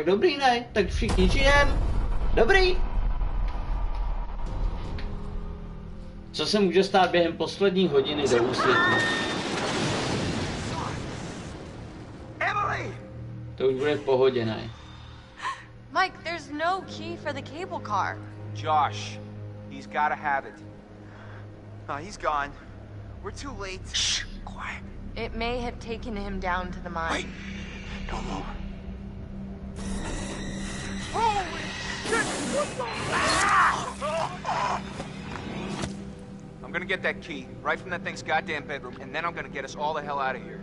Tak dobrý ne, tak všichni žijem. Dobrý. Co se může stát během poslední hodiny do úsvětu? Emily! To už bude v pohodě, ne? Mike, there's no key for the cable car. Josh, he's gotta have it. No, he's gone. We're too late. Shh, quiet. It may have taken him down to the mine. Wait, don't move. I'm gonna get that key right from that thing's goddamn bedroom, and then I'm gonna get us all the hell out of here.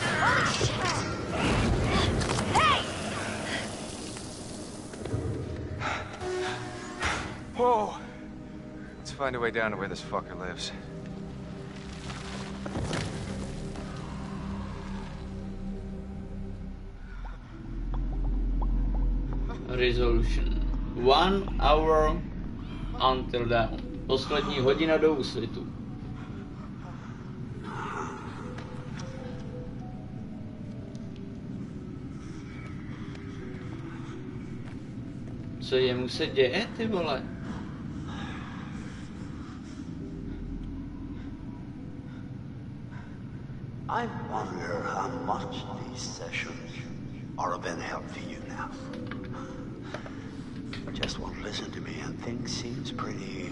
Oh, let's find a way down to where this fucker lives. Resolution. One hour until dawn. Poslední hodina do úsvitu. Co jemu se děje, ty vole? I wonder how much these sessions are of any help for you now. Just won't listen to me and things seems pretty...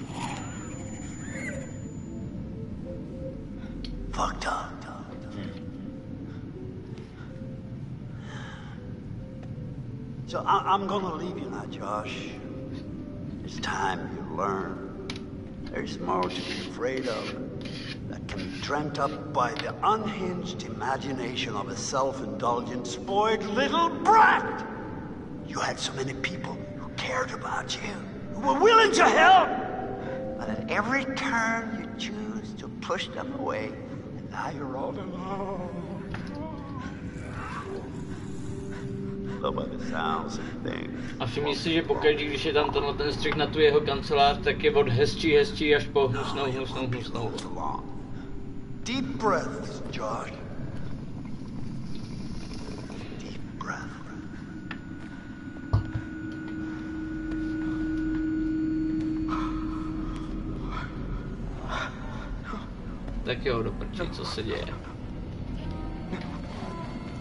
fucked up. So I- I'm gonna leave you now, Josh. It's time you learn. There's more to be afraid of that can be dreamt up by the unhinged imagination of a self-indulgent, spoiled little brat. You had so many people cared about you, who were willing to help. But at every turn, you choose to push them away, and now you're all alone. Go by the sounds things. A všimni si, že pokaždý, když je tam tenhle ten střih na tu jeho kancelář, tak je od hezčí, hezčí až po hnusnou, hnusnou, hnusnou. Deep breaths, Josh. Tak jo, do prčí, co se děje?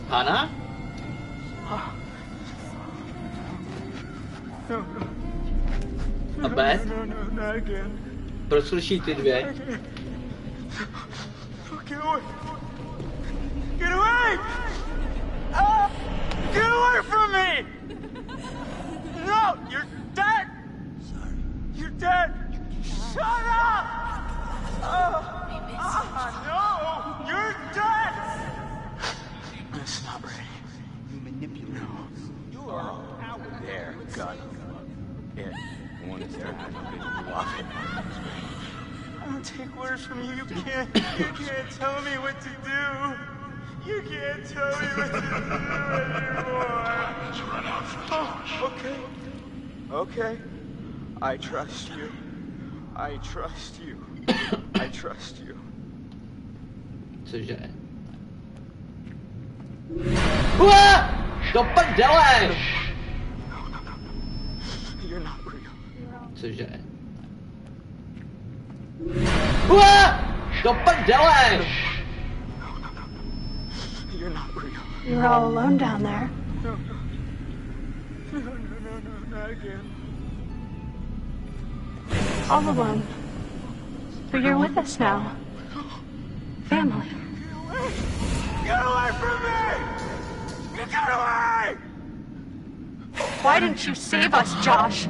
Hana? A Beth? Proč slyší ty dvě? Get away! Ah! Get away from me! Don't take orders from you. You can't. You can't tell me what to do. You can't tell me what to do anymore. Let's run out for Oh, okay. Okay. I trust you. I trust you. I trust you. Cože? Ua! Do prdele! You're not real. Cože? Ua! Do prdele! You're not real. You're all alone down there. No, no. No, no, no, no, not again. All alone. But you're with us now. Family. Get away from me! Get away! Why didn't you save us, Josh?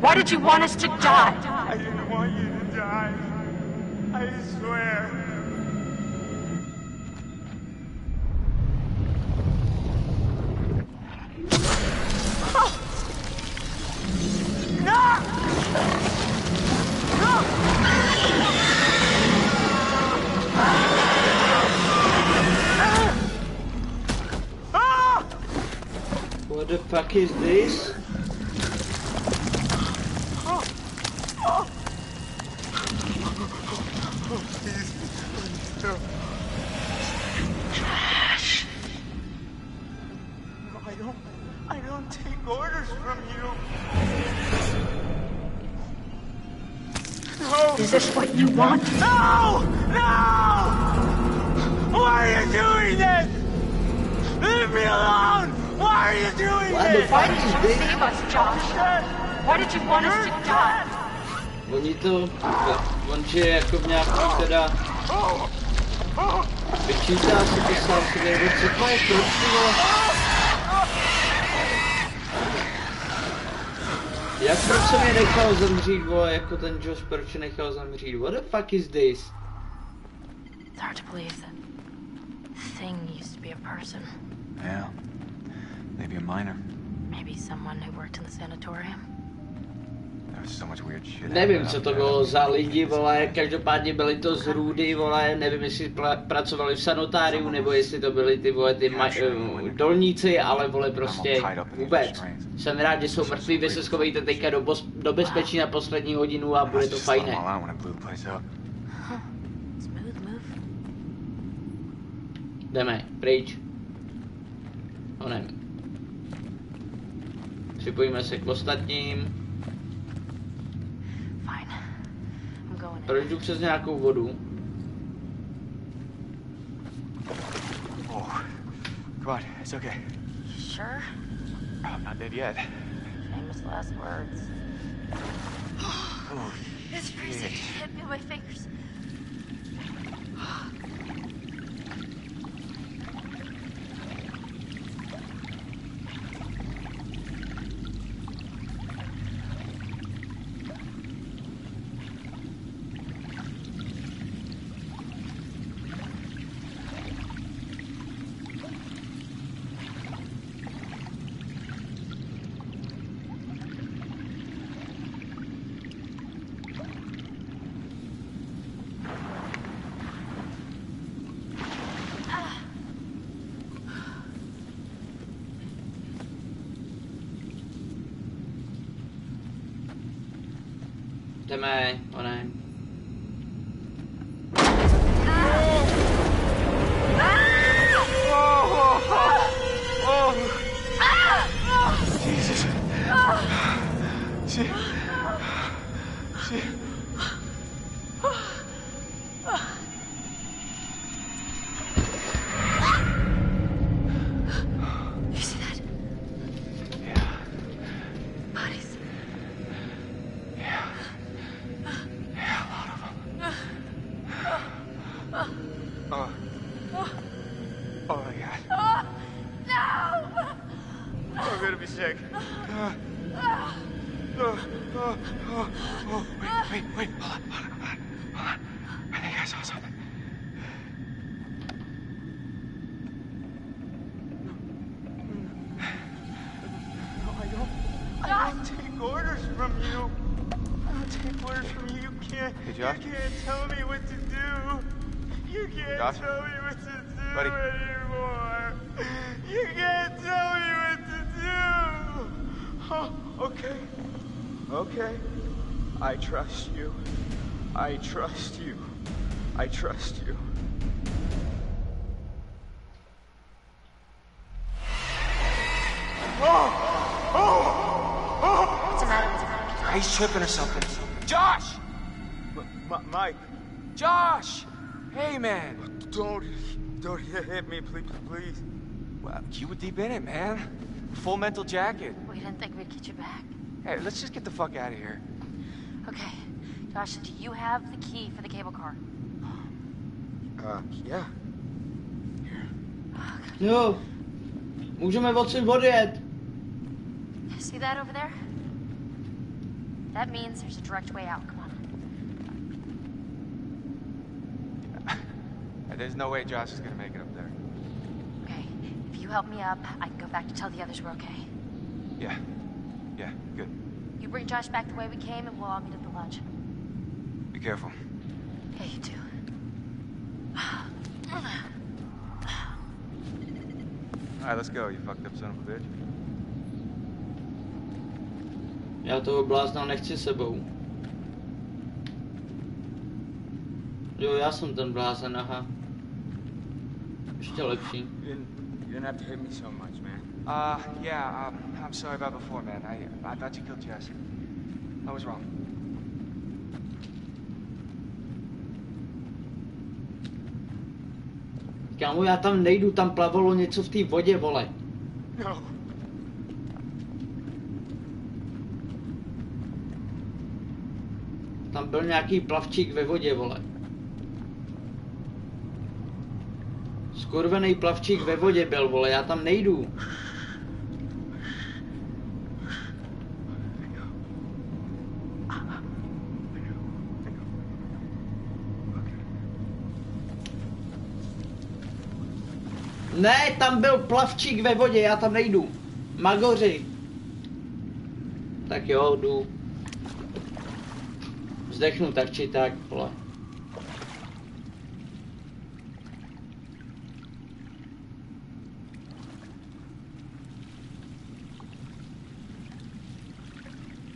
Why did you want us to die? I didn't want you to die. I swear. What the fuck is this? Why did you save us, Josh? Why did you want us to die? Oni to, on žije jako v nějaký teda, vyčítá si to sám sobě, nebo co to je, proč ty vole? Jak proč se mě nechal zemřít, vole, jako ten Josh, proč je nechal zemřít? What the fuck is this? It's hard to believe that thing used to be a person. Yeah. Maybe a minor. Nevím, co to bylo za lidi, vole, každopádně byly to zrůdy, vole, nevím, jestli pracovali v sanotáriu, nebo jestli to byly ty, vole, ty eh, dolníci, ale, vole, prostě vůbec. Jsem rád, že jsou mrtví, vy se schovejte teďka do, bos- do bezpečí na poslední hodinu a bude to fajné. Jdeme, pryč. Onem. Připojíme se k ostatním. Fine. I'm going in. Proč jdu přes nějakou vodu? Oh. Come on, it's okay. You sure? I'm not dead yet. Famous last words. Oh, It's freezing. Hit me with my fingers. Jdeme, onem. Jesus. Sick. Uh, oh, oh, oh, oh. Wait, wait, wait. Hold on, hold on, hold on. Hold on. I think I saw something. No, I don't. I don't take orders from you. I don't take orders from you. You can't. Hey, Josh? You can't tell me what to do. You can't Josh? tell me what to do Buddy? anymore. You can't tell me what to do. Oh, okay. Okay. I trust you. I trust you. I trust you. What's the matter? What's the matter? He's tripping or something. Josh! M- Mike. Josh! Hey, man. Don't, don't hit me, please, please. Well, you were deep in it, man. Full mental jacket. We didn't think we'd get you back. Hey, let's just get the fuck out of here. Okay. Josh, do you have the key for the cable car? Uh, yeah. Here. No. Můžeme odsud odjet. See that over there? That means there's a direct way out. Come on. There's no way Josh is gonna make it up there. Okay. If you help me up, I can go back to tell the others we're okay. Yeah. Yeah, good. You bring Josh back the way we came, and we'll all meet at the lodge. Be careful. Yeah, you too. Alright, let's go, you fucked up son of a bitch. Já toho blázna nechci sebou. Jo, já jsem ten blázen, aha. Ještě lepší. You, didn't have to hit me so much, man. Uh, yeah, um, I'm sorry about before, man. I, I thought you killed Jess. I was wrong. Kámo, já tam nejdu, tam plavalo něco v té vodě, vole. No. Tam byl nějaký plavčík ve vodě, vole. Skurvený plavčík ve vodě byl, vole, já tam nejdu. Ne, tam byl plavčík ve vodě, já tam nejdu. Magoři. Tak jo, jdu. Zdechnu tak či tak, vole.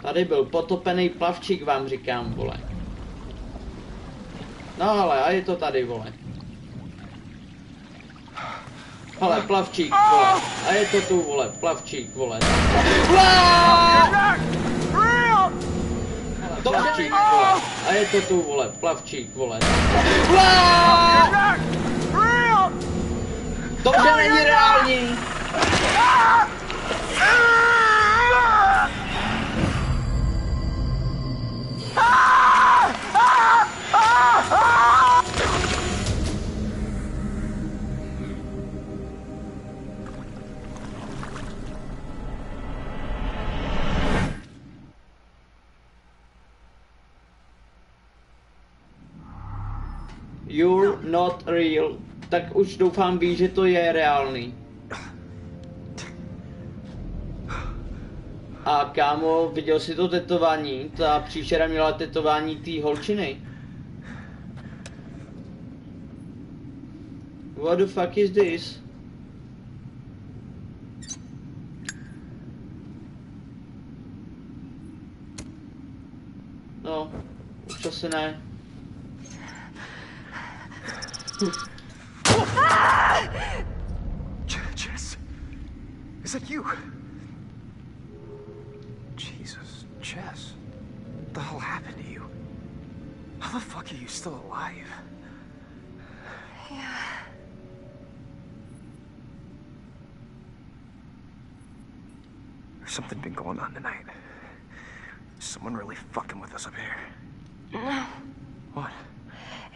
Tady byl potopený plavčík, vám říkám, vole. No ale, a je to tady, vole. Ale plavčík, vole. A je to tu, vole, plavčík, vole. Plavčík, vole. A je to tu, vole, plavčík, vole. To už není reální. Real. Tak už doufám ví, že to je reálný. A kámo, viděl jsi to tetování? Ta příšera měla tetování té holčiny. What the fuck is this? No, už asi ne. Jess, is that you? Jesus, Jess, what the hell happened to you? How the fuck are you still alive? Yeah. There's something been going on tonight. Someone really fucking with us up here. No, What?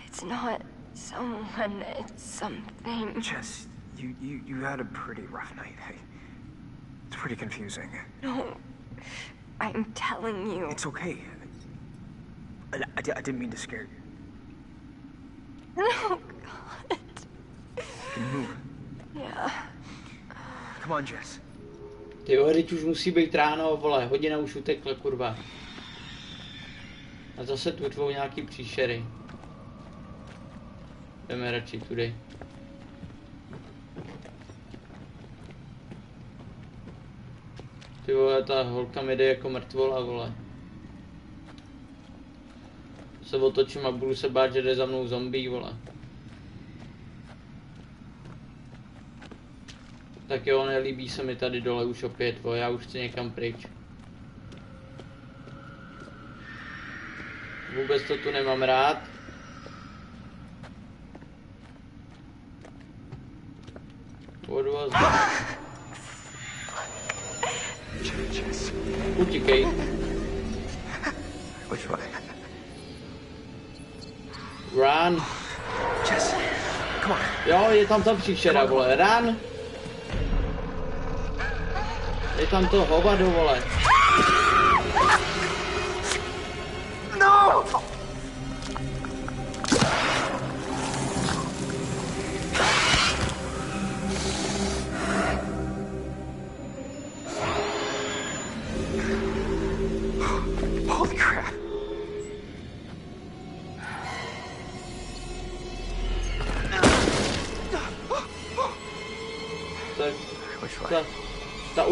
it's not someone, it's something. Jess, you, you, you had a pretty rough night. Hey, it's pretty confusing. No, I'm telling you. It's okay. I, I, I didn't mean to scare you. No, God. Can you move? Yeah. Come on, Jess. Ty jo, teď už musí být ráno, vole, hodina už utekla, kurva. A zase tu tvou nějaký příšery. Jdeme radši tudy. Ty vole, ta holka mi jde jako mrtvola, vole. Se otočím a budu se bát, že jde za mnou zombie, vole. Tak jo, nelíbí se mi tady dole už opět, vole, já už chci někam pryč. Vůbec to tu nemám rád. Tam ta příšera, vole. Run. Je tam to hovado, vole.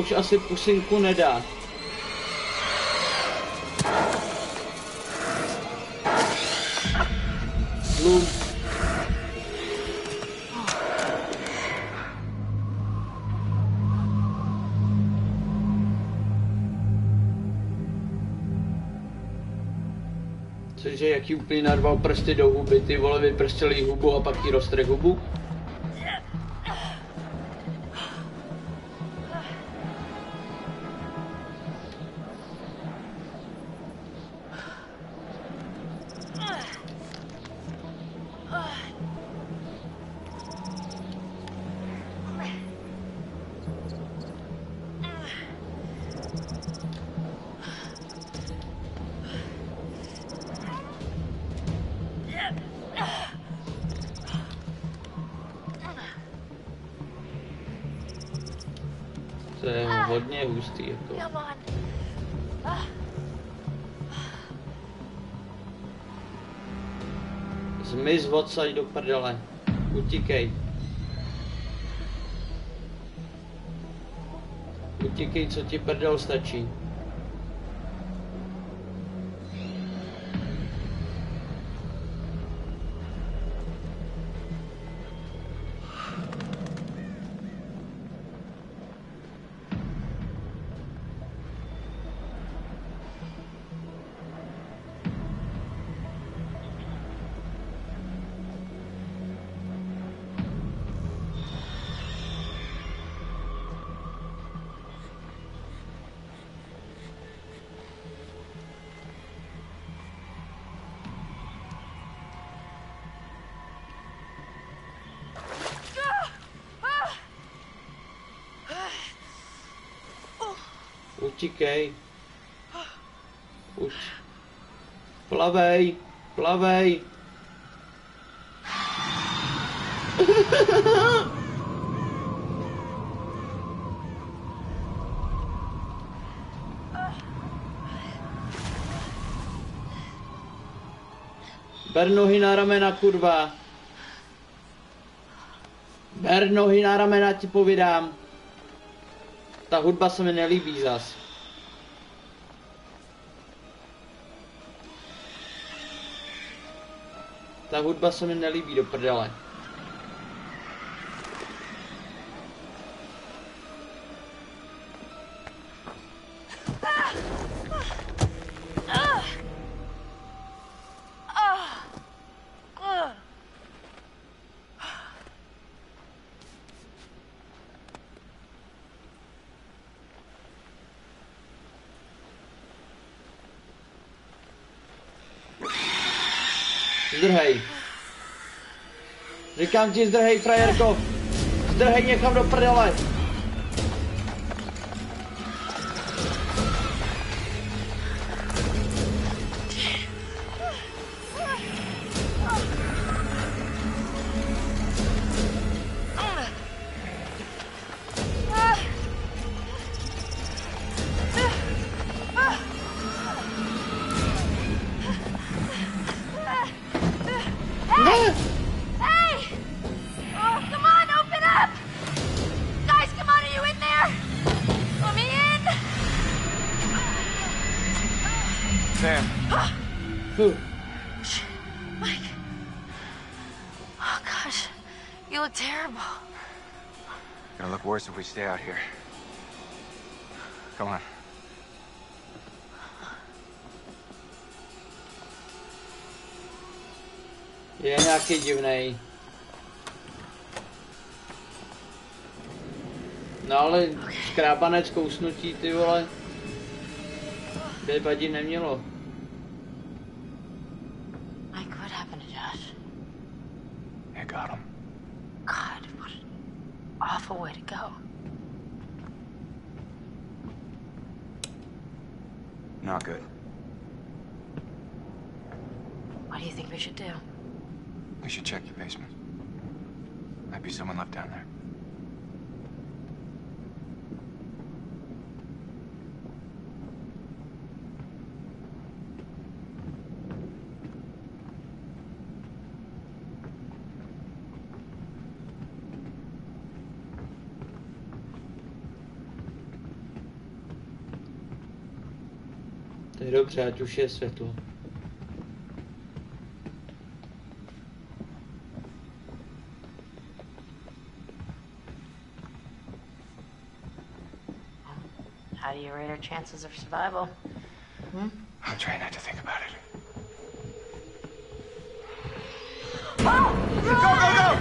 už asi pusinku nedá. Lům. Cože, jaký úplně narval prsty do huby, ty vole vyprstil jí hubu a pak jí roztrh hubu? Hodně hustý jako. Zmiz odsaď do prdele. Utíkej. Utíkej, co ti prdel stačí. Utíkej. Uč. Plavej, plavej. Ber nohy na ramena, kurva. Ber nohy na ramena, ti povídám. Ta hudba se mi nelíbí zas. Ta hudba se mi nelíbí do prdele. Říkám ti zdrhej, frajerko. Zdrhej někam do prdele. Stay out here. Come on. Je nějaký divnej. No ale škrábanec kousnutí, ty vole. By vadit nemělo. Not good. What do you think we should do? We should check the basement. Might be someone left down there. To je dobře, ať už je světlo. How do you rate our chances of survival? Hmm? I'm trying not to think about it. Go, go, go!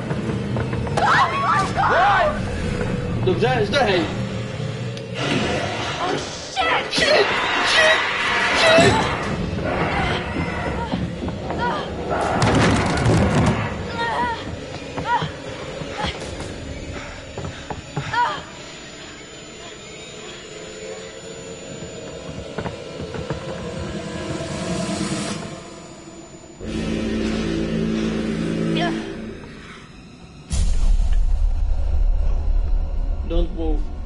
Dobře, zdrhej. Oh, shit! Shit! Shit! Don't move.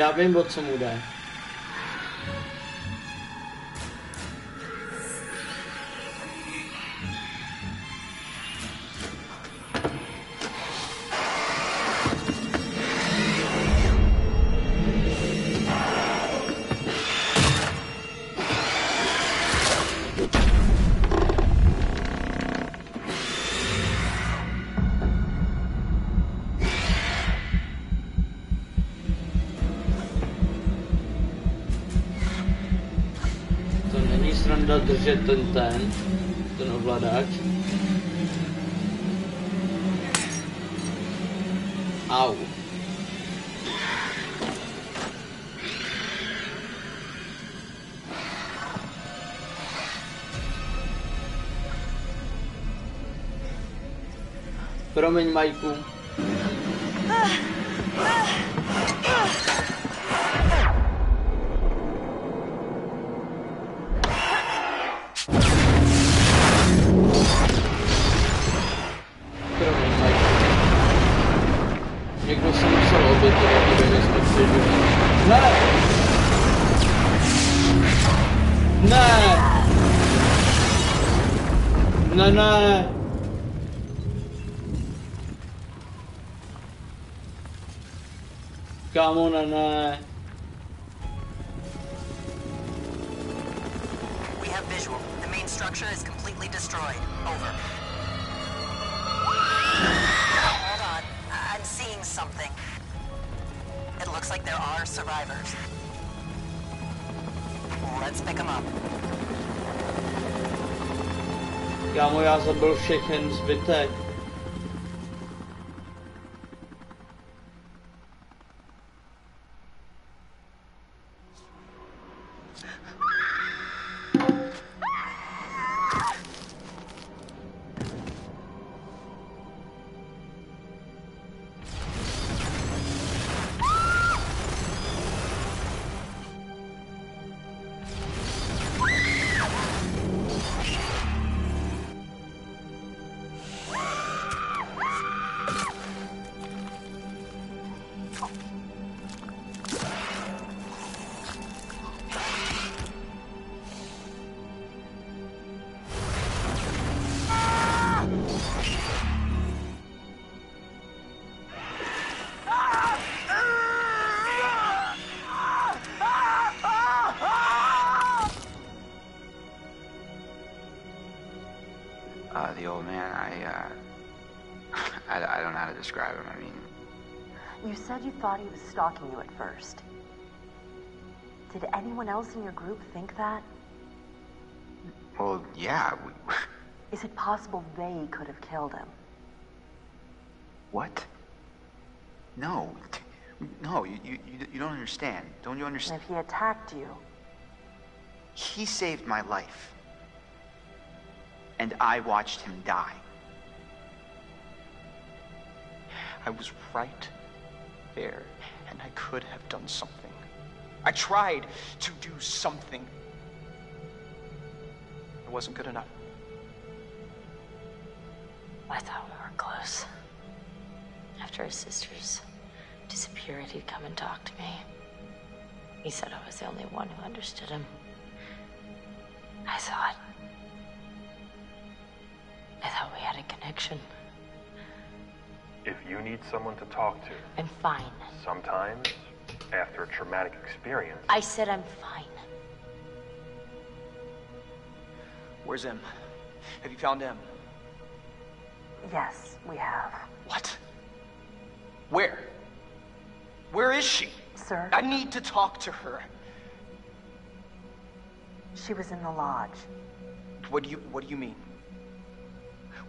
Já vím, o co mu jde. algo. Promen Majku. Kámo, ne, ne. We have visual. The main structure is completely destroyed. Over. Hold on. I'm seeing something. It looks like there are survivors. Let's pick them up. Kámo, já zabil všechen zbytek. Said you thought he was stalking you at first. Did anyone else in your group think that? well, yeah, we, Is it possible they could have killed him? what? No, no, you, you, you- don't understand. Don't you And understand? if he attacked you, He saved my life. And I watched him die. I was right there, and I could have done something. I tried to do something. It wasn't good enough. I thought we were close. After his sisters disappeared, he'd come and talk to me. He said I was the only one who understood him. I thought. I thought we had a connection. If you need someone to talk to, I'm fine. sometimes, after a traumatic experience, I said I'm fine. Where's Em? Have you found Em? Yes, we have. What? Where? Where is she? Sir? I need to talk to her. She was in the lodge. What do you what do you mean?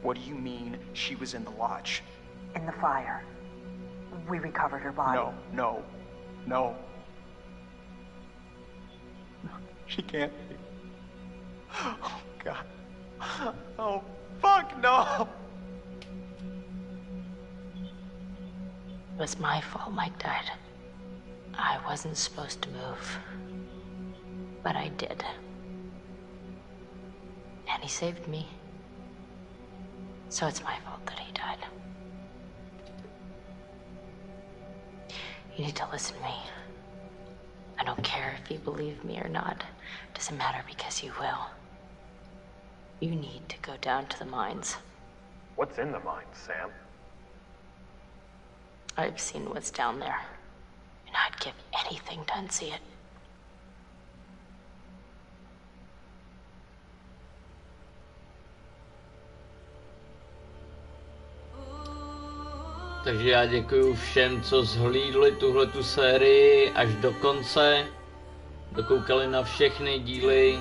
What do you mean she was in the lodge? In the fire. We recovered her body. No, no, no. No, She can't be. Oh God. Oh fuck no. It was my fault Mike died. I wasn't supposed to move. But I did. And he saved me. So it's my fault that he died. You need to listen to me. I don't care if you believe me or not. It Doesn't matter because you will. You need to go down to the mines. what's in the mines, Sam? I've seen what's down there. And I'd give anything to unsee it. Takže já děkuji všem, co zhlídli tuhle tu sérii až do konce, dokoukali na všechny díly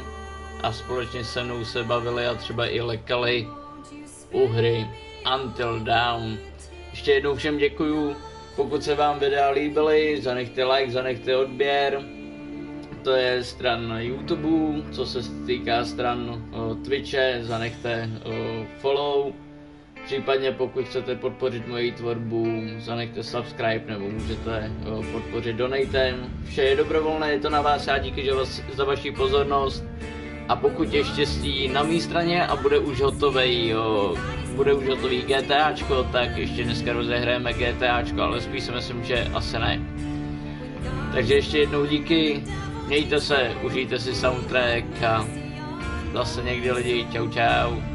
a společně se mnou se bavili a třeba i lekali u hry Until Dawn. Ještě jednou všem děkuju, pokud se vám videa líbily, zanechte like, zanechte odběr. To je stran YouTube, co se týká stran o, Twitche, zanechte o, follow. Případně pokud chcete podpořit moji tvorbu, zanechte subscribe nebo můžete podpořit donatem. Vše je dobrovolné, je to na vás, já díky že vás, za vaši pozornost. A pokud je štěstí na mé straně a bude už hotový, jo, bude už hotový GTAčko, tak ještě dneska rozehrajeme GTAčko, ale spíš si myslím, že asi ne. Takže ještě jednou díky, mějte se, užijte si soundtrack a zase někdy lidi, čau čau.